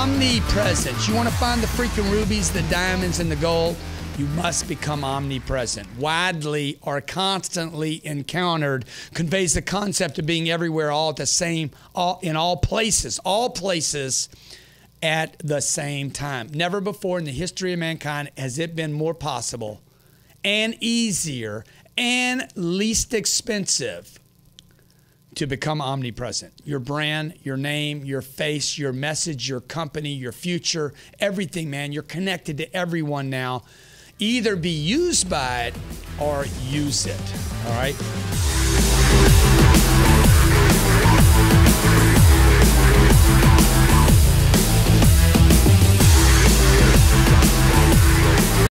omnipresence. You want to find the freaking rubies, the diamonds, and the gold? You must become omnipresent. Widely or constantly encountered conveys the concept of being everywhere all at the same, all in all places, all places at the same time. Never before in the history of mankind has it been more possible and easier and least expensive to become omnipresent. Your brand, your name, your face, your message, your company, your future, everything, man. You're connected to everyone now. Either be used by it or use it. All right?